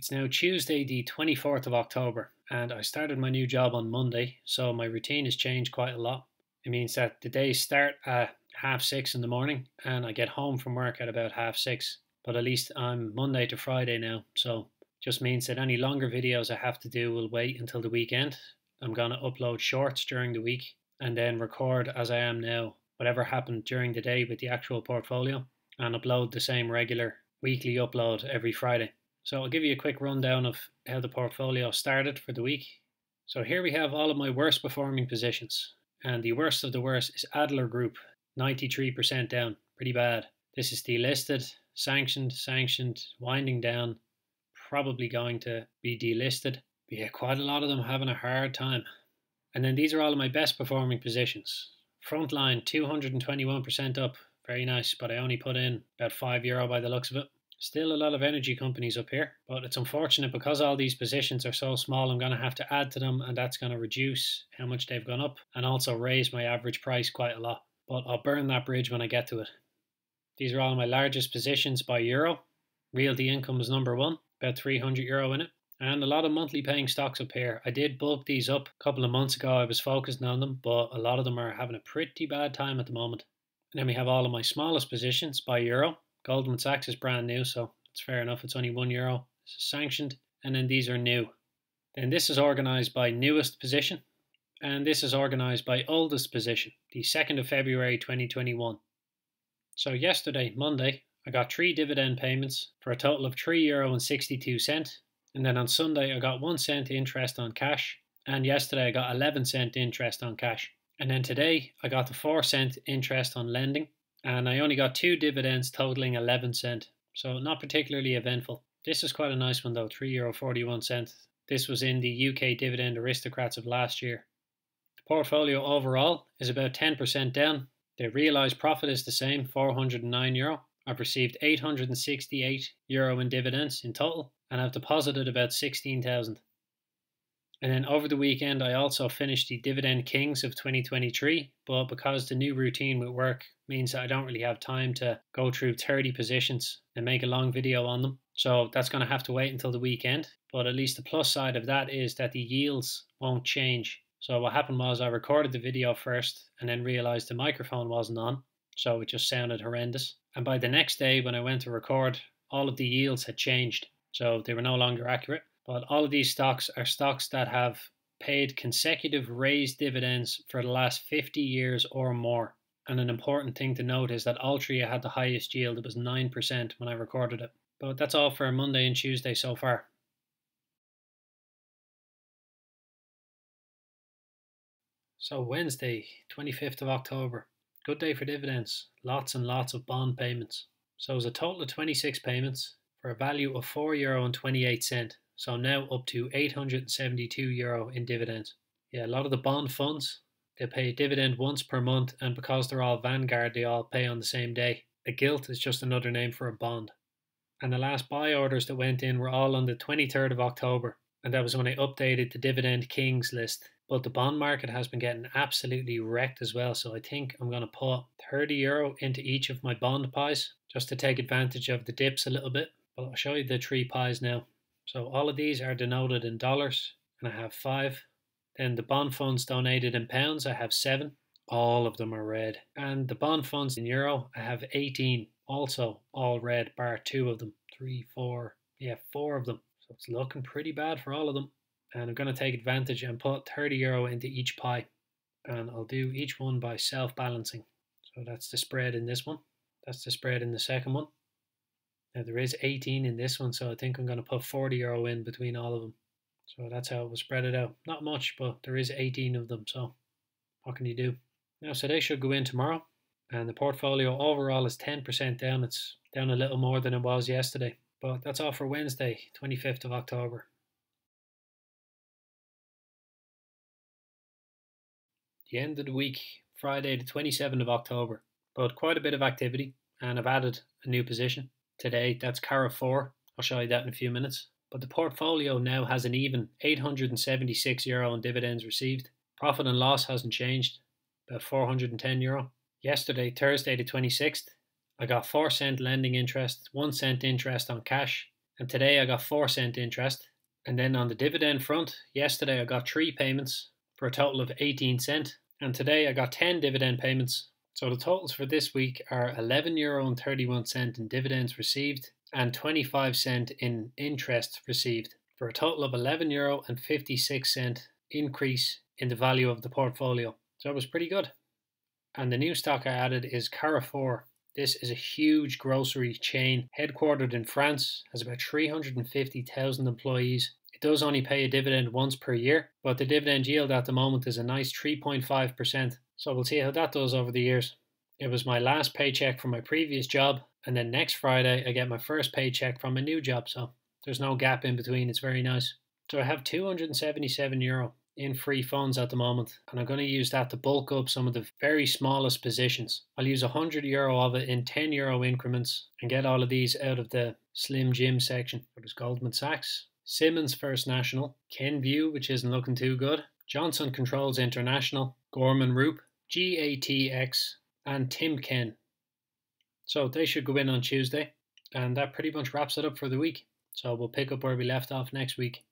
It's now Tuesday, the 24th of October, and I started my new job on Monday, so my routine has changed quite a lot. It means that the days start at half six in the morning, and I get home from work at about half six. But at least I'm Monday to Friday now, so just means that any longer videos I have to do will wait until the weekend. I'm going to upload shorts during the week and then record as I am now whatever happened during the day with the actual portfolio and upload the same regular weekly upload every Friday. So I'll give you a quick rundown of how the portfolio started for the week. So here we have all of my worst performing positions. And the worst of the worst is Adler Group, 93% down, pretty bad. This is delisted, sanctioned, sanctioned, winding down, probably going to be delisted. But yeah, quite a lot of them having a hard time. And then these are all of my best performing positions. Frontline, 221% up, very nice, but I only put in about 5 euro by the looks of it. Still a lot of energy companies up here, but it's unfortunate because all these positions are so small, I'm going to have to add to them, and that's going to reduce how much they've gone up and also raise my average price quite a lot. But I'll burn that bridge when I get to it. These are all my largest positions by euro. Realty income is number one, about 300 euro in it. And a lot of monthly paying stocks up here. I did bulk these up a couple of months ago. I was focusing on them, but a lot of them are having a pretty bad time at the moment. And then we have all of my smallest positions by euro. Goldman Sachs is brand new, so it's fair enough. It's only one euro. It's sanctioned, and then these are new. Then this is organized by newest position, and this is organized by oldest position, the 2nd of February 2021. So yesterday, Monday, I got three dividend payments for a total of three euro and 62 cent. And then on Sunday, I got one cent interest on cash. And yesterday, I got 11 cent interest on cash. And then today, I got the 4 cent interest on lending and I only got two dividends totaling 11 cent, so not particularly eventful. This is quite a nice one though, 3 euro 41 cent. This was in the UK dividend aristocrats of last year. The portfolio overall is about 10% down. The realized profit is the same, 409 euro. I've received 868 euro in dividends in total, and I've deposited about 16,000. And then over the weekend, I also finished the Dividend Kings of 2023. But because the new routine with work means that I don't really have time to go through 30 positions and make a long video on them. So that's going to have to wait until the weekend. But at least the plus side of that is that the yields won't change. So what happened was I recorded the video first and then realized the microphone wasn't on. So it just sounded horrendous. And by the next day, when I went to record, all of the yields had changed. So they were no longer accurate. But all of these stocks are stocks that have paid consecutive raised dividends for the last 50 years or more. And an important thing to note is that Altria had the highest yield. It was 9% when I recorded it. But that's all for Monday and Tuesday so far. So Wednesday, 25th of October. Good day for dividends. Lots and lots of bond payments. So it was a total of 26 payments for a value of 4 euro and 28 cent so now up to 872 euro in dividends. Yeah, a lot of the bond funds, they pay a dividend once per month, and because they're all Vanguard, they all pay on the same day. A gilt is just another name for a bond. And the last buy orders that went in were all on the 23rd of October, and that was when I updated the Dividend Kings list. But the bond market has been getting absolutely wrecked as well, so I think I'm going to put 30 euro into each of my bond pies just to take advantage of the dips a little bit. But I'll show you the three pies now. So all of these are denoted in dollars, and I have five. Then the bond funds donated in pounds, I have seven. All of them are red. And the bond funds in euro, I have 18, also all red, bar two of them. Three, four, yeah, four of them. So it's looking pretty bad for all of them. And I'm going to take advantage and put 30 euro into each pie. And I'll do each one by self balancing. So that's the spread in this one. That's the spread in the second one. Now there is 18 in this one, so I think I'm going to put 40 euro in between all of them. So that's how it was spread it out. Not much, but there is 18 of them, so what can you do? Now, so they should go in tomorrow, and the portfolio overall is 10% down. It's down a little more than it was yesterday, but that's all for Wednesday, 25th of October. The end of the week, Friday, the 27th of October, but quite a bit of activity, and I've added a new position today. That's Carrefour. I'll show you that in a few minutes. But the portfolio now has an even 876 euro in dividends received. Profit and loss hasn't changed, about 410 euro. Yesterday, Thursday the 26th, I got 4 cent lending interest, 1 cent interest on cash, and today I got 4 cent interest. And then on the dividend front, yesterday I got 3 payments for a total of 18 cent, and today I got 10 dividend payments. So the totals for this week are 11 euro and 31 cent in dividends received and 25 cent in interest received for a total of 11 euro and 56 cent increase in the value of the portfolio. So it was pretty good. And the new stock I added is Carrefour. This is a huge grocery chain headquartered in France, has about 350,000 employees. It does only pay a dividend once per year, but the dividend yield at the moment is a nice 3.5%. So we'll see how that does over the years. It was my last paycheck from my previous job, and then next Friday I get my first paycheck from a new job, so there's no gap in between. It's very nice. So I have 277 euro in free funds at the moment, and I'm going to use that to bulk up some of the very smallest positions. I'll use 100 euro of it in 10 euro increments and get all of these out of the Slim Jim section. There's Goldman Sachs, Simmons First National, Kenvue, which isn't looking too good, Johnson Controls International, Gorman Rupp, GATX, and Timken. So they should go in on Tuesday, and that pretty much wraps it up for the week. So we'll pick up where we left off next week.